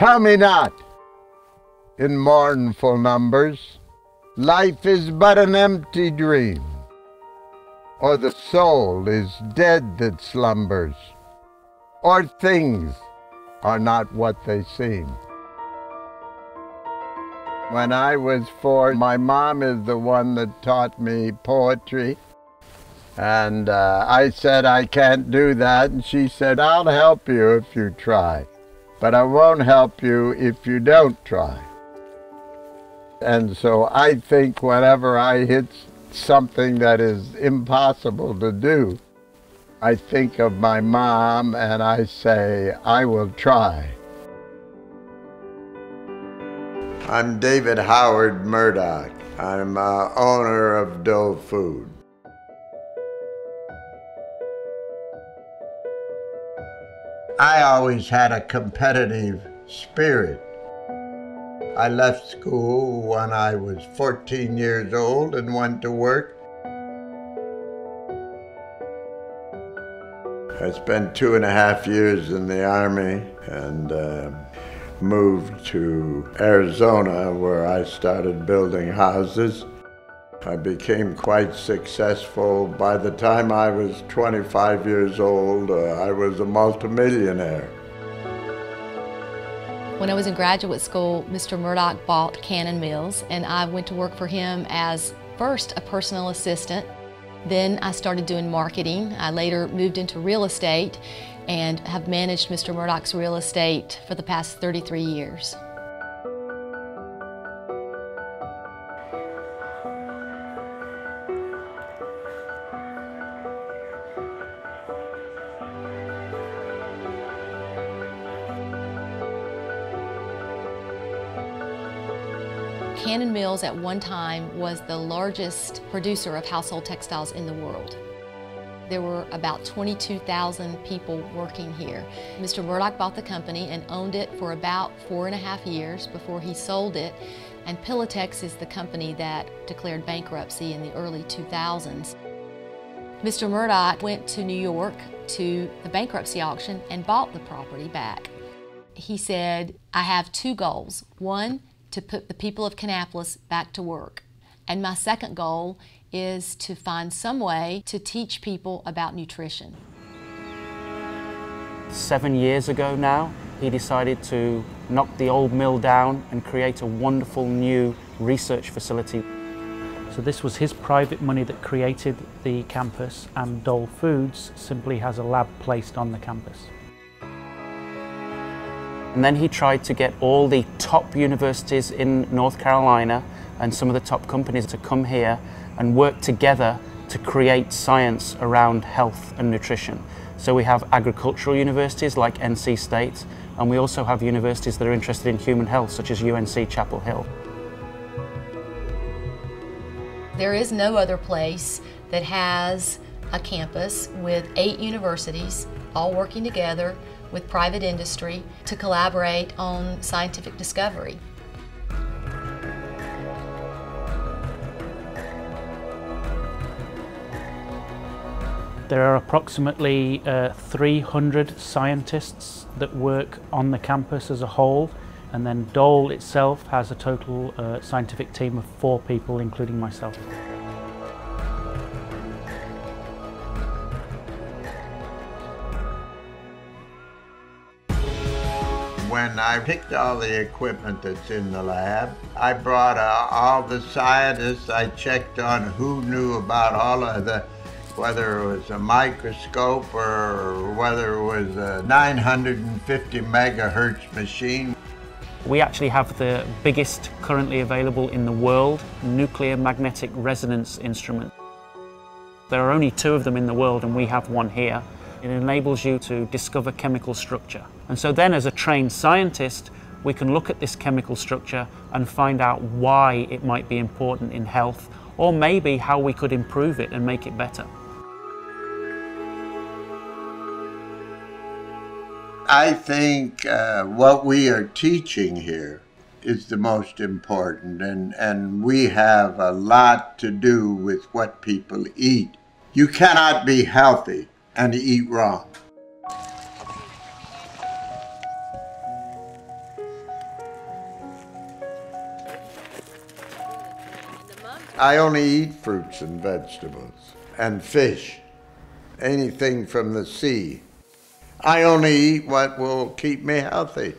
Tell me not, in mournful numbers, life is but an empty dream, or the soul is dead that slumbers, or things are not what they seem. When I was four, my mom is the one that taught me poetry. And uh, I said, I can't do that. And she said, I'll help you if you try. But I won't help you if you don't try. And so I think whenever I hit something that is impossible to do, I think of my mom and I say, I will try. I'm David Howard Murdock. I'm uh, owner of Dole Food. I always had a competitive spirit. I left school when I was 14 years old and went to work. I spent two and a half years in the Army and uh, moved to Arizona where I started building houses. I became quite successful. By the time I was 25 years old, uh, I was a multimillionaire. When I was in graduate school, Mr. Murdock bought Cannon Mills, and I went to work for him as first a personal assistant. Then I started doing marketing. I later moved into real estate and have managed Mr. Murdock's real estate for the past 33 years. Cannon Mills at one time was the largest producer of household textiles in the world. There were about 22,000 people working here. Mr. Murdock bought the company and owned it for about four and a half years before he sold it. And Pillowtex is the company that declared bankruptcy in the early 2000s. Mr. Murdock went to New York to the bankruptcy auction and bought the property back. He said, I have two goals. One, to put the people of Kannapolis back to work. And my second goal is to find some way to teach people about nutrition. Seven years ago now, he decided to knock the old mill down and create a wonderful new research facility. So this was his private money that created the campus and Dole Foods simply has a lab placed on the campus. And then he tried to get all the top universities in North Carolina and some of the top companies to come here and work together to create science around health and nutrition. So we have agricultural universities like NC State, and we also have universities that are interested in human health, such as UNC Chapel Hill. There is no other place that has a campus with eight universities all working together with private industry to collaborate on scientific discovery. There are approximately uh, 300 scientists that work on the campus as a whole and then Dole itself has a total uh, scientific team of four people including myself. When I picked all the equipment that's in the lab, I brought uh, all the scientists. I checked on who knew about all of the, whether it was a microscope or whether it was a 950 megahertz machine. We actually have the biggest currently available in the world nuclear magnetic resonance instrument. There are only two of them in the world and we have one here. It enables you to discover chemical structure. And so then as a trained scientist, we can look at this chemical structure and find out why it might be important in health or maybe how we could improve it and make it better. I think uh, what we are teaching here is the most important, and, and we have a lot to do with what people eat. You cannot be healthy and eat wrong. I only eat fruits and vegetables and fish, anything from the sea. I only eat what will keep me healthy.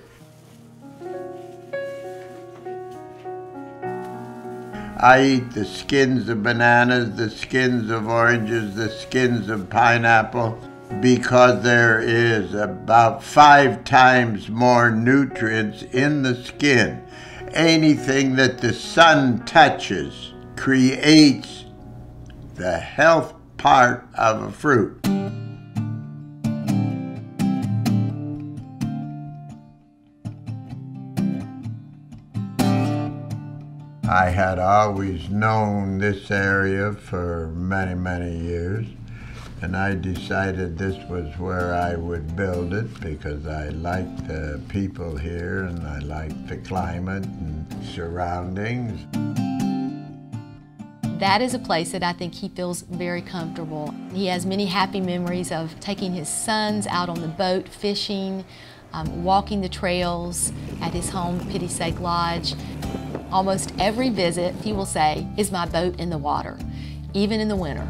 I eat the skins of bananas, the skins of oranges, the skins of pineapple, because there is about five times more nutrients in the skin. Anything that the sun touches creates the health part of a fruit. I had always known this area for many, many years, and I decided this was where I would build it because I liked the people here and I liked the climate and surroundings. That is a place that I think he feels very comfortable. He has many happy memories of taking his sons out on the boat fishing, um, walking the trails at his home, Pity Sake Lodge. Almost every visit, he will say, is my boat in the water, even in the winter.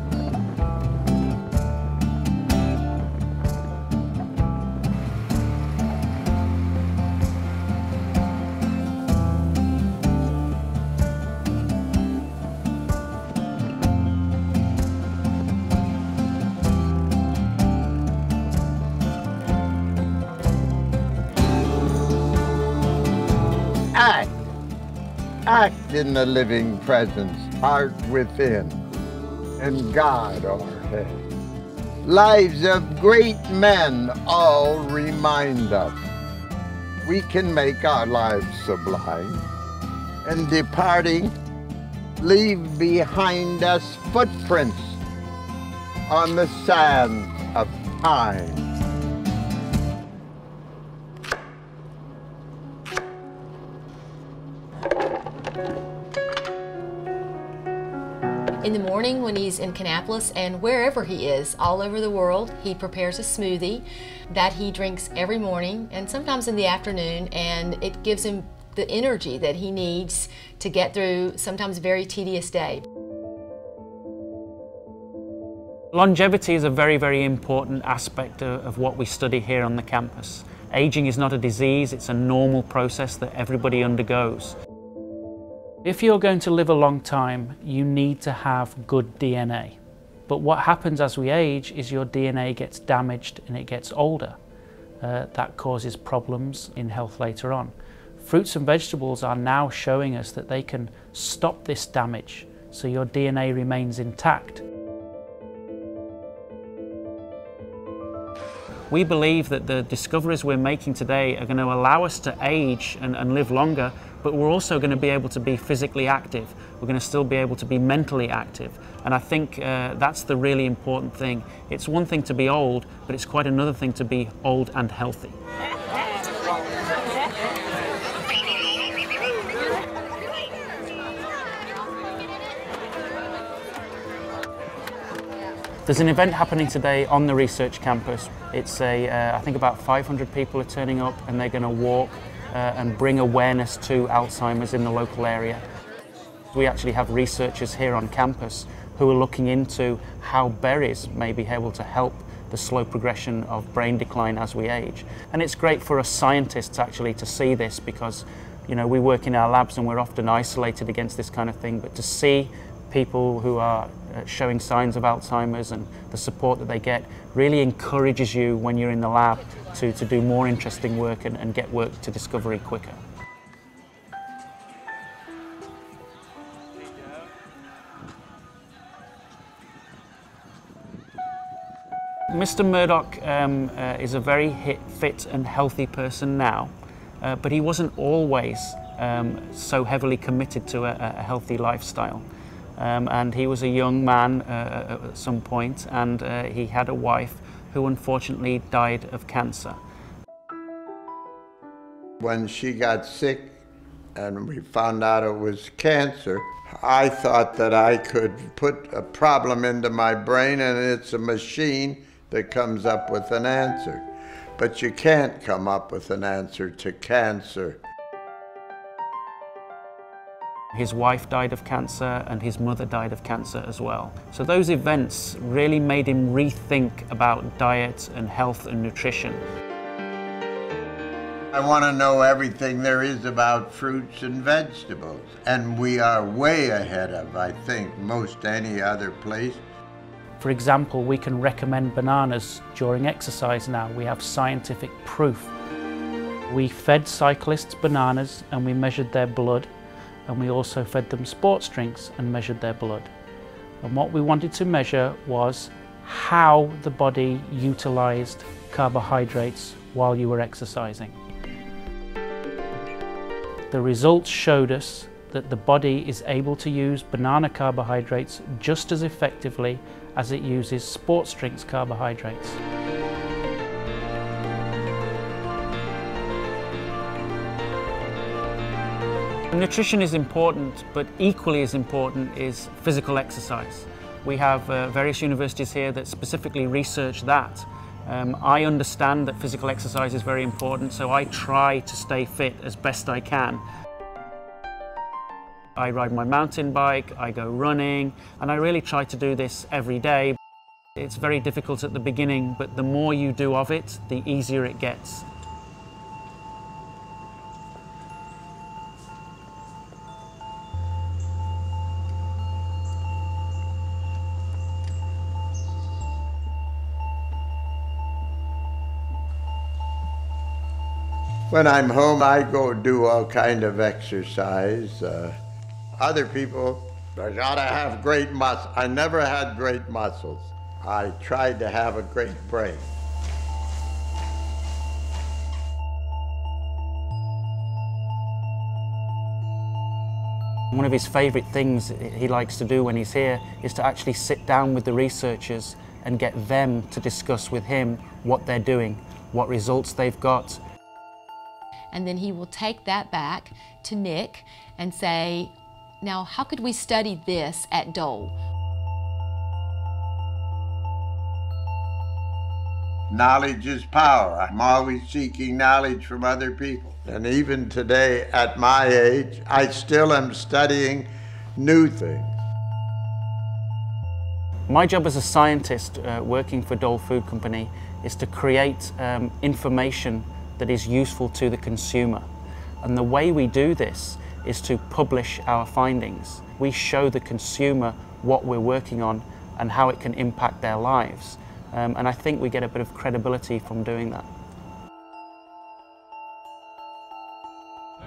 In the living presence, heart within, and God o'erhead. Lives of great men all remind us we can make our lives sublime, and departing, leave behind us footprints on the sands of time. In the morning when he's in Kannapolis and wherever he is, all over the world, he prepares a smoothie that he drinks every morning and sometimes in the afternoon, and it gives him the energy that he needs to get through sometimes a very tedious day. Longevity is a very, very important aspect of, of what we study here on the campus. Aging is not a disease, it's a normal process that everybody undergoes. If you're going to live a long time, you need to have good DNA. But what happens as we age is your DNA gets damaged and it gets older. Uh, that causes problems in health later on. Fruits and vegetables are now showing us that they can stop this damage so your DNA remains intact. We believe that the discoveries we're making today are going to allow us to age and, and live longer, but we're also going to be able to be physically active. We're going to still be able to be mentally active. And I think uh, that's the really important thing. It's one thing to be old, but it's quite another thing to be old and healthy. There's an event happening today on the research campus. It's a, uh, I think about 500 people are turning up and they're going to walk uh, and bring awareness to Alzheimer's in the local area. We actually have researchers here on campus who are looking into how berries may be able to help the slow progression of brain decline as we age. And it's great for us scientists actually to see this because you know we work in our labs and we're often isolated against this kind of thing, but to see people who are uh, showing signs of Alzheimer's and the support that they get really encourages you when you're in the lab to, to do more interesting work and, and get work to discovery quicker. Mr. Murdock um, uh, is a very hit, fit and healthy person now, uh, but he wasn't always um, so heavily committed to a, a healthy lifestyle. Um, and he was a young man uh, at some point, and uh, he had a wife who unfortunately died of cancer. When she got sick and we found out it was cancer, I thought that I could put a problem into my brain and it's a machine that comes up with an answer. But you can't come up with an answer to cancer. His wife died of cancer and his mother died of cancer as well. So those events really made him rethink about diet and health and nutrition. I want to know everything there is about fruits and vegetables. And we are way ahead of, I think, most any other place. For example, we can recommend bananas during exercise now. We have scientific proof. We fed cyclists bananas and we measured their blood and we also fed them sports drinks and measured their blood. And what we wanted to measure was how the body utilized carbohydrates while you were exercising. The results showed us that the body is able to use banana carbohydrates just as effectively as it uses sports drinks carbohydrates. Nutrition is important, but equally as important is physical exercise. We have uh, various universities here that specifically research that. Um, I understand that physical exercise is very important, so I try to stay fit as best I can. I ride my mountain bike, I go running, and I really try to do this every day. It's very difficult at the beginning, but the more you do of it, the easier it gets. When I'm home, I go do all kind of exercise. Uh, other people, I gotta have great muscles. I never had great muscles. I tried to have a great brain. One of his favourite things he likes to do when he's here is to actually sit down with the researchers and get them to discuss with him what they're doing, what results they've got, and then he will take that back to Nick and say, now how could we study this at Dole? Knowledge is power. I'm always seeking knowledge from other people. And even today, at my age, I still am studying new things. My job as a scientist uh, working for Dole Food Company is to create um, information that is useful to the consumer. And the way we do this is to publish our findings. We show the consumer what we're working on and how it can impact their lives. Um, and I think we get a bit of credibility from doing that.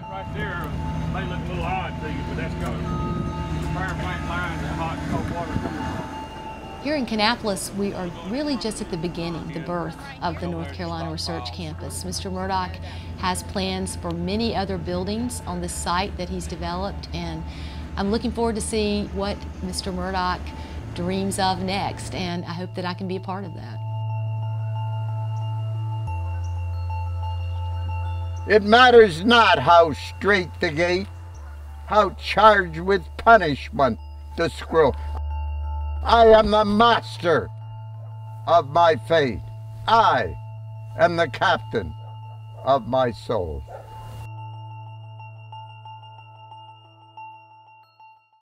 Right there may look a little odd to you, but that's because fire plant lines and hot cold water here in Kannapolis, we are really just at the beginning, the birth of the North Carolina Research Campus. Mr. Murdock has plans for many other buildings on this site that he's developed, and I'm looking forward to see what Mr. Murdock dreams of next, and I hope that I can be a part of that. It matters not how strait the gate, how charged with punishment the scroll. I am the master of my fate. I am the captain of my soul.